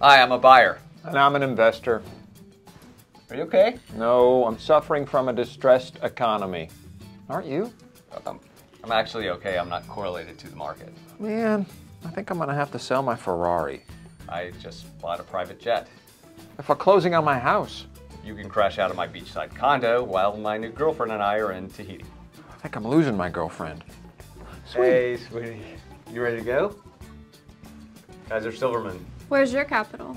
Hi, I'm a buyer. And I'm an investor. Are you okay? No, I'm suffering from a distressed economy. Aren't you? Um, I'm actually okay. I'm not correlated to the market. Man, I think I'm gonna have to sell my Ferrari. I just bought a private jet. If I'm closing on my house, You can crash out of my beachside condo while my new girlfriend and I are in Tahiti. I think I'm losing my girlfriend. Sweet. Hey, sweetie. You ready to go? Kaiser Silverman. Where's your capital?